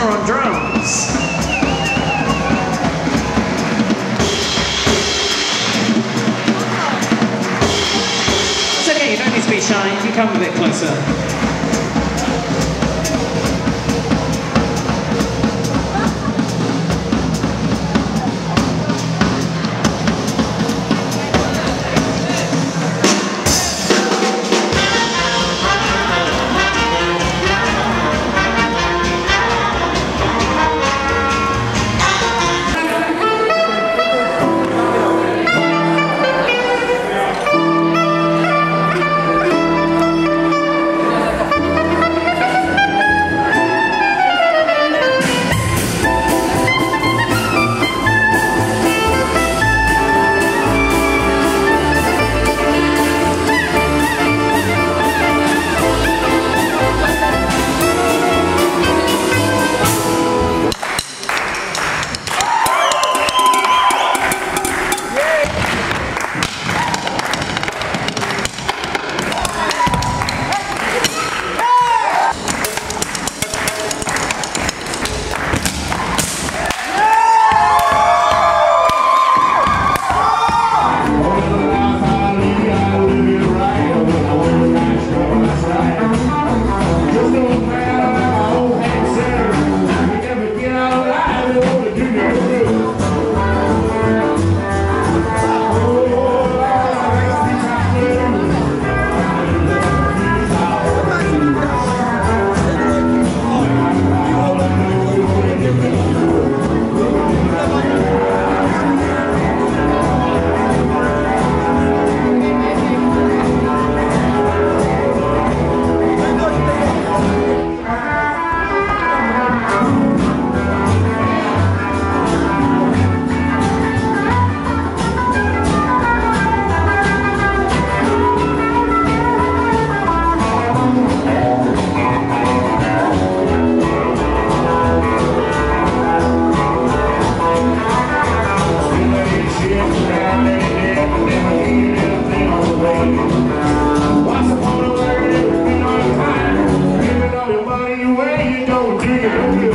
Center on drums. It's okay, you don't need to be shy, you can come a bit closer. Once